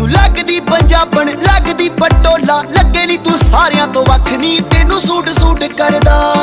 ਤੂੰ ਲੱਗਦੀ ਪੰਜਾਬਣ, ਲੱਗਦੀ ਪਟੋਲਾ, ਲੱਗੇ ਨਹੀਂ ਤੂੰ ਸਾਰਿਆਂ ਤੋਂ ਵੱਖ ਨਹੀਂ ਤੈਨੂੰ ਸੂਟ ਸੂਟ ਕਰਦਾ।